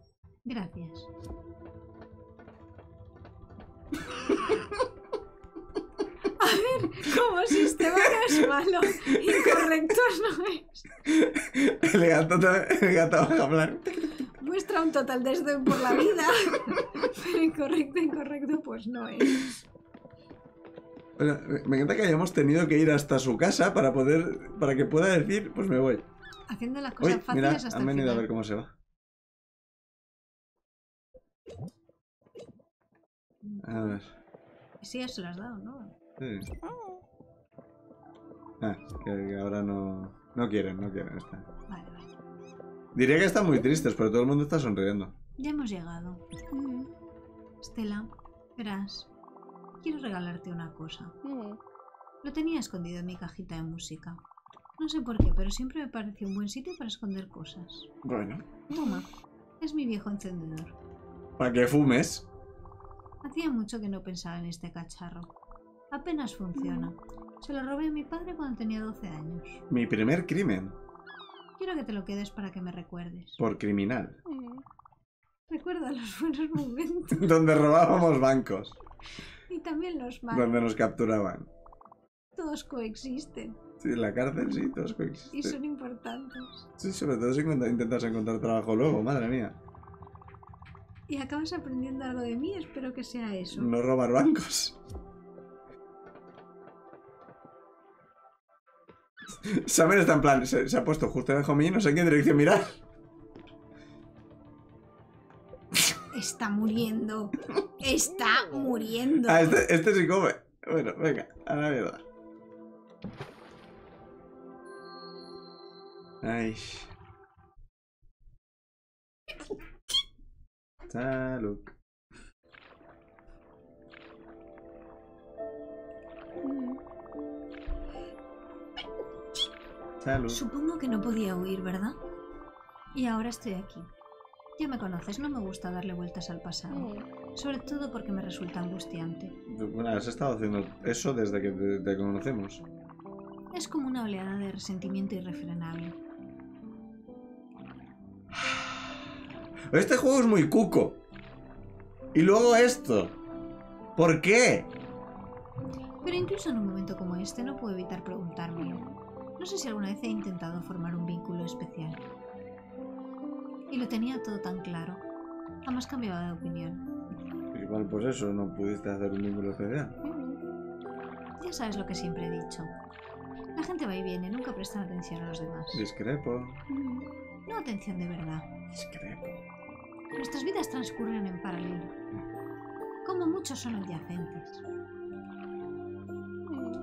Gracias. A ver, como sistema no es malo. Incorrectos no es. El gato, el gato baja a hablar. Muestra un total desdén por la vida. Pero incorrecto, incorrecto, pues no es. Bueno, me- encanta que hayamos tenido que ir hasta su casa para poder. para que pueda decir, pues me voy. Haciendo las Uy, cosas mira, fáciles hasta han el venido a ver cómo se va. A ver. Sí, se lo has dado, ¿no? Sí. Ah, que, que ahora no. No quieren, no quieren estar. Vale, vale. Diría que están muy tristes, pero todo el mundo está sonriendo. Ya hemos llegado. Mm. Estela, verás. Quiero regalarte una cosa. Mm. Lo tenía escondido en mi cajita de música. No sé por qué, pero siempre me pareció un buen sitio para esconder cosas. Bueno, Toma, es mi viejo encendedor. para que fumes. Hacía mucho que no pensaba en este cacharro. Apenas funciona. Se lo robé a mi padre cuando tenía 12 años. Mi primer crimen. Quiero que te lo quedes para que me recuerdes. Por criminal. Mm. Recuerda los buenos momentos Donde robábamos bancos. Y también los malos. Donde nos capturaban. Todos coexisten Sí, en la cárcel sí, todos y coexisten. son importantes. Sí, sobre todo si intentas encontrar trabajo luego, madre mía. Y acabas aprendiendo algo de mí, espero que sea eso. No robar bancos. Samer está en plan, se, se ha puesto justo debajo de mí, no sé en qué dirección mirar. Está muriendo. Está muriendo. Ah, este, este sí come. Bueno, venga, a la mierda. Ay. Salud. Salud. Supongo que no podía huir, ¿verdad? Y ahora estoy aquí. Ya me conoces, no me gusta darle vueltas al pasado. Mm. Sobre todo porque me resulta angustiante. Bueno, has estado haciendo eso desde que te, te conocemos. Es como una oleada de resentimiento irrefrenable. Este juego es muy cuco. Y luego esto. ¿Por qué? Pero incluso en un momento como este no puedo evitar preguntármelo. No sé si alguna vez he intentado formar un vínculo especial. Y lo tenía todo tan claro. Jamás cambiaba de opinión. Igual pues eso, no pudiste hacer un vínculo especial. Mm. Ya sabes lo que siempre he dicho. La gente va y viene, nunca prestan atención a los demás. Discrepo. Mm. No atención de verdad. Discrepo. Nuestras vidas transcurren en paralelo. Como muchos son adyacentes.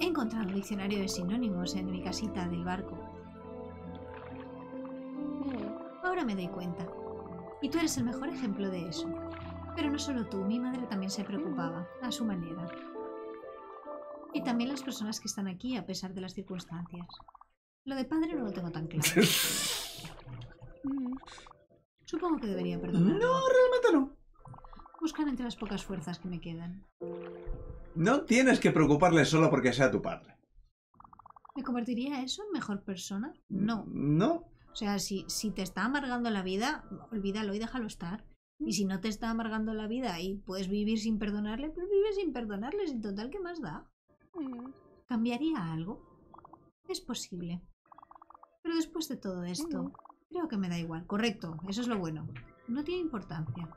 He encontrado un diccionario de sinónimos en mi casita del barco. Ahora me doy cuenta. Y tú eres el mejor ejemplo de eso. Pero no solo tú, mi madre también se preocupaba, a su manera. Y también las personas que están aquí a pesar de las circunstancias. Lo de padre no lo tengo tan claro. Mm. Supongo que debería No, perdonarlo. realmente no. Buscar entre las pocas fuerzas que me quedan. No tienes que preocuparle solo porque sea tu padre. ¿Me convertiría eso en mejor persona? No. No. O sea, si, si te está amargando la vida, olvídalo y déjalo estar. Y si no te está amargando la vida y puedes vivir sin perdonarle, pues vive sin perdonarle, sin total, ¿qué más da? Mm. ¿Cambiaría algo? Es posible. Pero después de todo esto, Mm. creo que me da igual. Correcto, eso es lo bueno. No tiene importancia.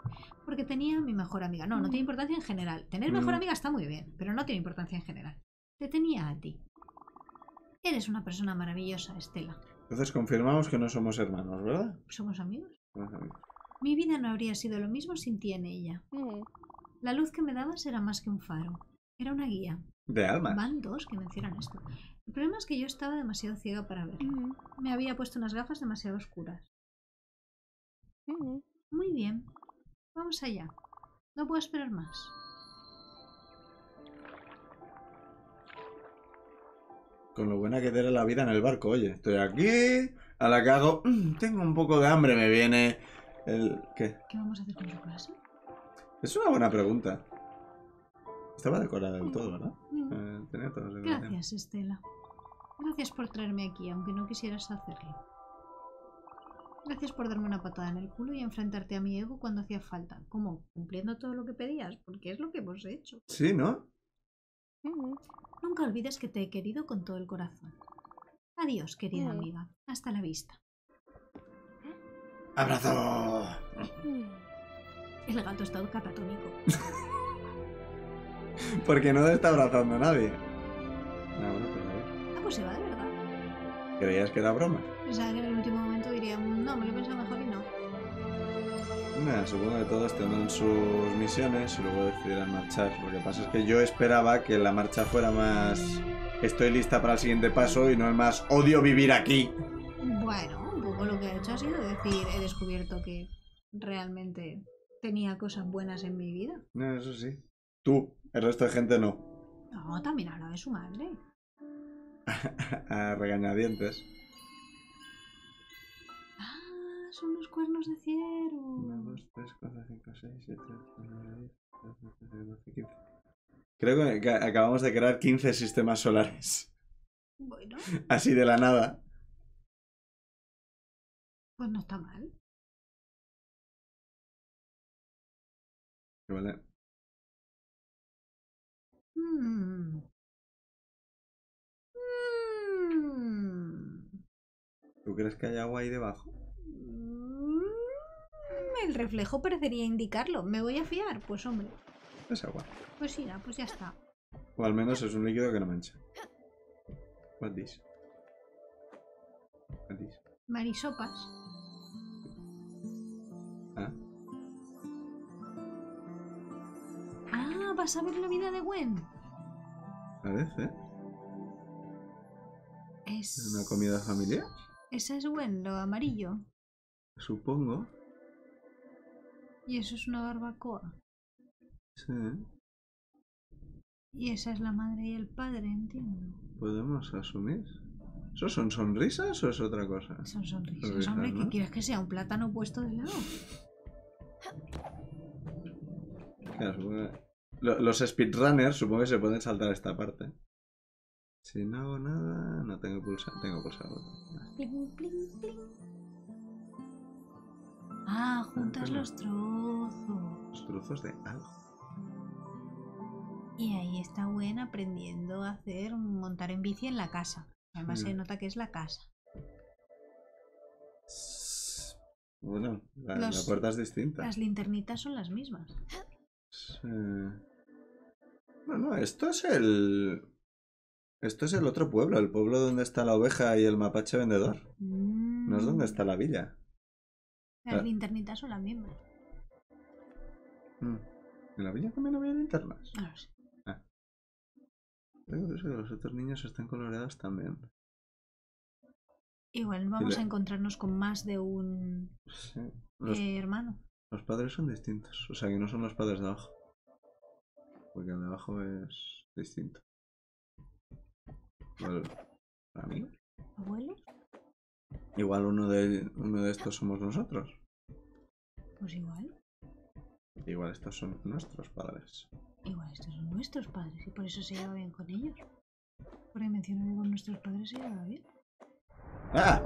Porque tenía a mi mejor amiga. No, no tiene importancia en general. Tener mejor Mm. amiga está muy bien, pero no tiene importancia en general. Te tenía a ti. Eres una persona maravillosa, Estela. Entonces confirmamos que no somos hermanos, ¿verdad? ¿Somos amigos? Somos amigos. Mi vida no habría sido lo mismo sin ti en ella. Mm. La luz que me dabas era más que un faro. Era una guía. De alma. Van dos que mencionan esto. El problema es que yo estaba demasiado ciega para verlo. Mm. Me había puesto unas gafas demasiado oscuras. Mm. Muy bien. Vamos allá. No puedo esperar más. Con lo buena que te era la vida en el barco, oye. Estoy aquí, a la que hago... "Mm, tengo un poco de hambre, me viene... El... ¿Qué? ¿Qué vamos a hacer con su clase? Es una buena pregunta. Estaba decorada del todo, ¿verdad? Mm. Eh, tenía decoraciones. Gracias, Estela. Gracias por traerme aquí, aunque no quisieras hacerlo. Gracias por darme una patada en el culo y enfrentarte a mi ego cuando hacía falta. Como cumpliendo todo lo que pedías, porque es lo que hemos hecho. Sí, ¿no? Mm. Nunca olvides que te he querido con todo el corazón. Adiós, querida Mm. amiga. Hasta la vista. ¡Abrazo! Mm. El gato está catatónico. Porque no te está abrazando a nadie. No, bueno, pues ahí. Ah, pues se va de verdad. ¿Creías que era broma? Pensaba que en el último momento diría, "Mm, no, me lo he pensado mejor y no. Nah, supongo que todos tendrán sus misiones y luego decidirán marchar. Lo que pasa es que yo esperaba que la marcha fuera más... Estoy lista para el siguiente paso y no el más odio vivir aquí. Bueno, un poco lo que ha hecho ha sido decir, he descubierto que realmente tenía cosas buenas en mi vida. No, eso sí. Tú, el resto de gente no. No, también habla de su madre. A regañadientes. Son los cuernos de ciervo. 1, 2, 3, 4, 5, 6, 7, 8, 9, 10, 11, 12, 12, 15. Creo que- que acabamos de crear 15 sistemas solares. Bueno, Así de la nada. pues no está mal. Vale. Mm. Mm. ¿Tú crees que hay agua ahí debajo? El reflejo parecería indicarlo. ¿Me voy a fiar? Pues hombre. Es agua. Pues mira, pues ya está. O al menos es un líquido que no mancha. What this? What this? Marisopas. Ah, Ah, vas a ver la vida de Gwen. parece. Es ¿Es una comida familiar? Esa es Gwen, lo amarillo. Supongo. Y eso es una barbacoa. Sí. Y esa es la madre y el padre, entiendo. Podemos asumir. ¿Eso son sonrisas o es otra cosa? Son sonrisas, Sonrisas, hombre. ¿no? ¿Qué quieres que sea? ¿Un plátano puesto de lado? Claro, supongo que- Lo- Los speedrunners supongo que se pueden saltar esta parte. Si no hago nada, no tengo pulsar. Tengo pulsar. Pling, pling, pling. Ah, juntas los trozos. Los trozos de algo. Y ahí está Gwen aprendiendo a hacer montar en bici en la casa. Además se nota que es la casa. Bueno, la, puerta es distinta. Las linternitas son las mismas. Sí. Bueno, esto es el. Esto es el otro pueblo, el pueblo donde está la oveja y el mapache vendedor. No es donde Mm. está la villa. Las Ah. linternitas son las mismas. Mm. ¿En la villa también había linternas? No lo sé. Tengo curioso que los otros niños están coloreados también. Igual vamos a encontrarnos con más de un Sí. Los, eh, hermano. los padres son distintos. O sea, que no son los padres de abajo. Porque el de abajo es distinto. Igual, ¿amigos? ¿Abuelos? Igual uno de, uno de estos somos nosotros. Pues igual. Igual estos son nuestros padres. Igual estos son nuestros padres y por eso se lleva bien con ellos. Porque mencionó que con nuestros padres se llevaba bien. ¡Ah!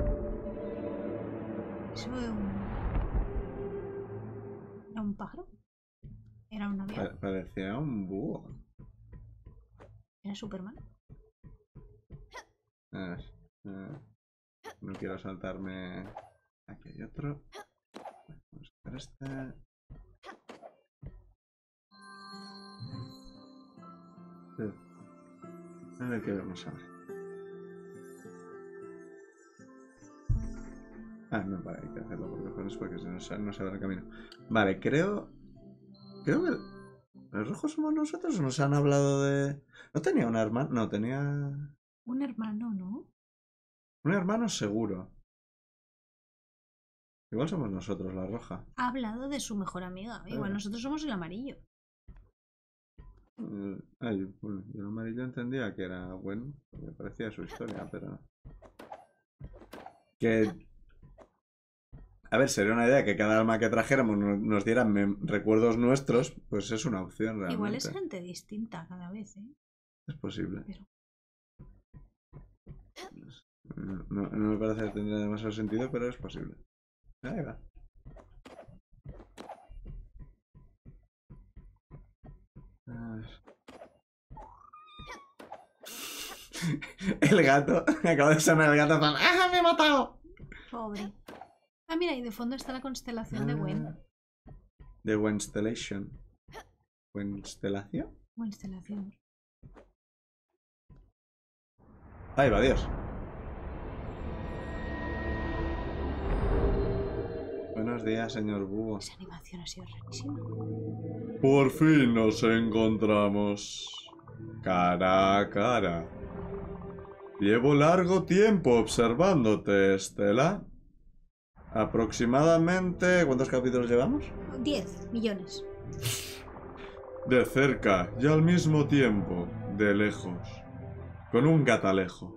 Eso era un... ¿Era un pájaro? ¿Era un avión? Pa- parecía un búho. ¿Era Superman? A ver, eh, no quiero saltarme. Aquí hay otro. Vamos a hacer este. A ver qué vemos ahora. Ah, no, vale, hay que hacerlo por cojones porque se, no se va el camino. Vale, creo. Creo que. ¿Los rojos somos nosotros nos han hablado de.? ¿No tenía un hermano? No, tenía. Un hermano, ¿no? Un hermano seguro. Igual somos nosotros la roja. Ha hablado de su mejor amiga. Igual Ah. nosotros somos el amarillo. Eh, ay, bueno, yo el amarillo entendía que era bueno, me parecía su historia, pero... Que... A ver, sería una idea que cada alma que trajéramos no- nos diera recuerdos nuestros, pues es una opción realmente. Igual es gente distinta cada vez, ¿eh? Es posible. Pero- No, no- no me parece que tendría demasiado sentido, pero es posible. Ahí va. El gato, acaba de sonar el gato en plan, ¡Ah, me he matado! Pobre. Ah, mira, y de fondo está la constelación de Wen. Ah. De Wenstellation. ¿Wenstellación? Constelación. Ahí va, Dios. Buenos días, señor Búho. Esa animación ha sido rarísima. Por fin nos encontramos. Cara a cara. Llevo largo tiempo observándote, Estela. Aproximadamente... ¿Cuántos capítulos llevamos? 10 millones. De cerca y al mismo tiempo, de lejos. Con un catalejo.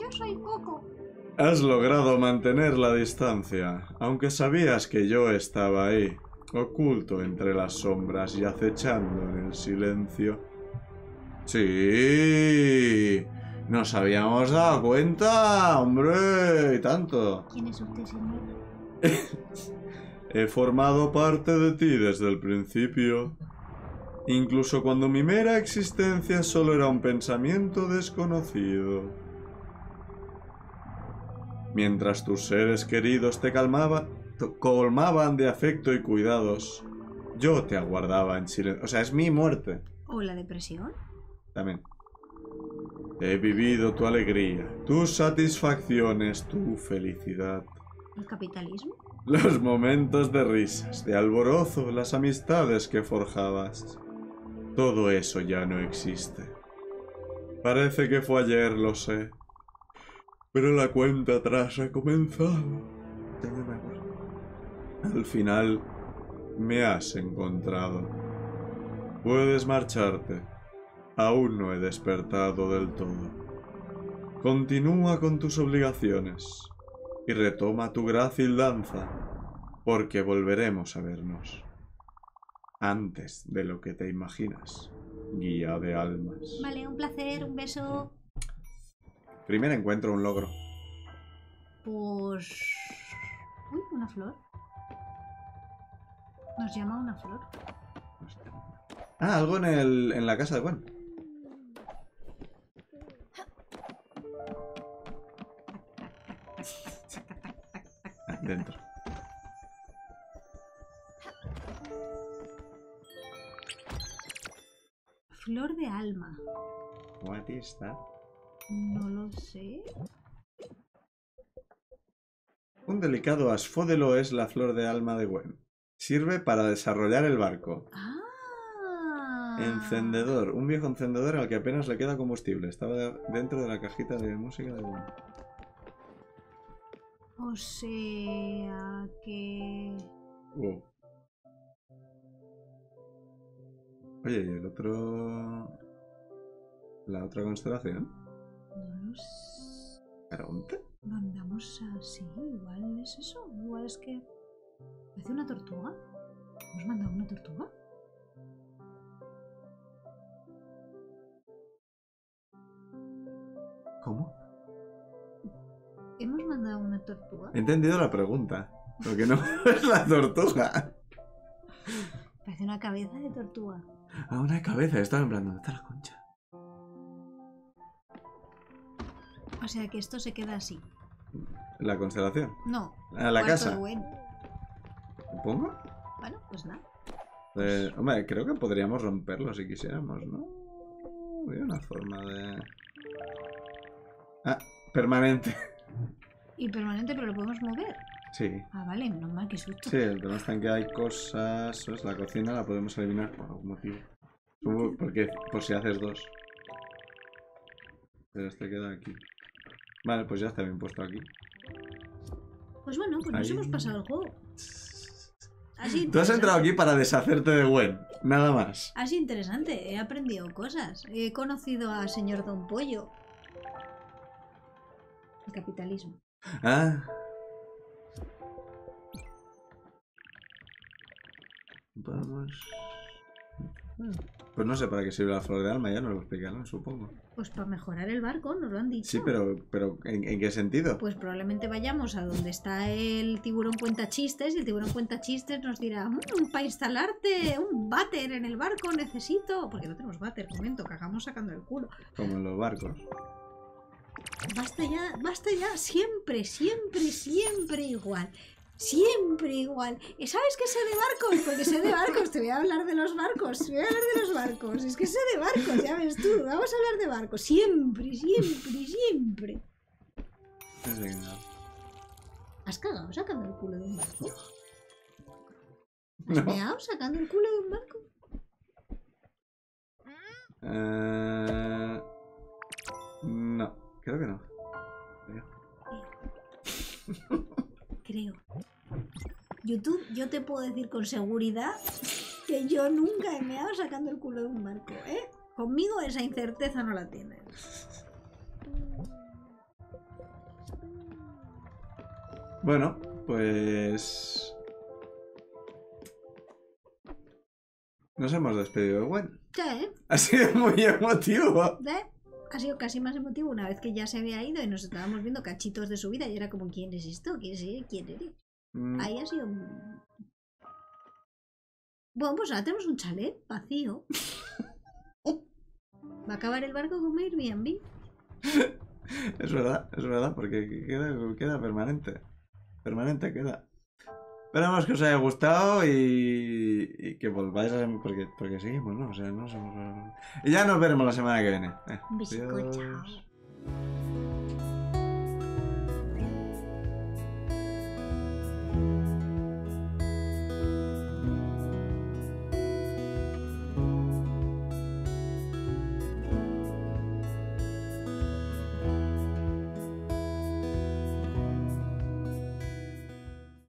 Yo soy Coco. Has logrado mantener la distancia, aunque sabías que yo estaba ahí, oculto entre las sombras y acechando en el silencio. Sí, nos habíamos dado cuenta, hombre, y tanto. ¿Quién es usted, señor? He formado parte de ti desde el principio, incluso cuando mi mera existencia solo era un pensamiento desconocido. Mientras tus seres queridos te calmaba, colmaban de afecto y cuidados, yo te aguardaba en silencio. O sea, es mi muerte ¿O la depresión? también. He vivido tu alegría, tus satisfacciones, tu felicidad. ¿El capitalismo? Los momentos de risas, de alborozo, las amistades que forjabas. Todo eso ya no existe. Parece que fue ayer, lo sé. Pero la cuenta atrás ha comenzado. Al final, me has encontrado. Puedes marcharte. Aún no he despertado del todo. Continúa con tus obligaciones y retoma tu grácil danza, porque volveremos a vernos. Antes de lo que te imaginas, guía de almas. Vale, un placer, un beso. Primer encuentro, un logro. Pues... Uy, una flor. Nos llama una flor. Ah, algo en, el, en la casa de. Ah, dentro. Flor de alma. What is that? No lo sé. Un delicado asfódelo es la flor de alma de Gwen. Sirve para desarrollar el barco. Ah. Encendedor. Un viejo encendedor al que apenas le queda combustible. Estaba de- dentro de la cajita de música de Gwen. O sea que... Wow. Oye, ¿y el otro...? ¿La otra constelación? No. ¿Caronte? Mandamos así, igual es eso. Igual es que... ¿Parece una tortuga? ¿Hemos mandado una tortuga? ¿Cómo? ¿Hemos mandado una tortuga? He entendido la pregunta. Lo que no es la tortuga. Parece una cabeza de tortuga. Ah, una cabeza. Estaba en plan, ¿dónde está la concha? O sea que esto se queda así. La constelación. No. A la cuarto casa. de Gwen. ¿Supongo? Bueno, pues nada. Eh, hombre, creo que podríamos romperlo si quisiéramos, ¿no? Hay una forma de... Ah, permanente. Y permanente, pero lo podemos mover. Sí. Ah, vale, menos mal que susto. Sí, el tema está en que hay cosas... La cocina la podemos eliminar por algún motivo. Porque, por si haces dos. Pero este queda aquí. Vale, pues ya está bien puesto aquí. Pues bueno, pues nos hemos pasado el juego. Así Tú has entrado aquí para deshacerte de Gwen. Nada más. Sido interesante, he aprendido cosas. He conocido a señor Don Pollo. El capitalismo. Ah. Vamos. Pues no sé para qué sirve la flor de alma, ya nos lo explicarán, supongo. Pues para mejorar el barco, nos lo han dicho. Sí, pero, pero ¿en, en qué sentido? Pues probablemente vayamos a donde está el tiburón cuenta chistes y el tiburón cuenta chistes nos dirá, para instalarte un váter en el barco necesito... Porque no tenemos váter, momento, cagamos sacando el culo. Como en los barcos. Basta ya, basta ya, siempre, siempre, siempre igual. Siempre igual. ¿Y ¿Sabes qué sé de barcos? Porque sé de barcos, te voy a hablar de los barcos, te voy a hablar de los barcos. Es que sé de barcos, ya ves tú, vamos a hablar de barcos. Siempre, siempre, siempre. ¿Has cagado sacando el culo de un barco? ¿Has No. meado sacando el culo de un barco? Eh, no, creo que no. Creo. YouTube, yo te puedo decir con seguridad que yo nunca he meado sacando el culo de un barco, ¿eh? Conmigo esa incerteza no la tienes. Bueno, pues... Nos hemos despedido de Gwen. ¿eh? Ha sido muy emotivo. ¿Eh? Ha sido casi más emotivo una vez que ya se había ido y nos estábamos viendo cachitos de su vida y era como, ¿quién es esto? ¿Quién es? ¿Quién eres? Mm, Ahí ha sido... Bueno, pues ahora tenemos un chalet vacío. Va a acabar el barco como Airbnb. Es verdad, es verdad, porque queda, queda permanente. Permanente queda. Esperamos que os haya gustado y, y que volváis a... Porque, porque seguimos, ¿no? O sea, no somos... Y ya nos veremos la semana que viene. Eh,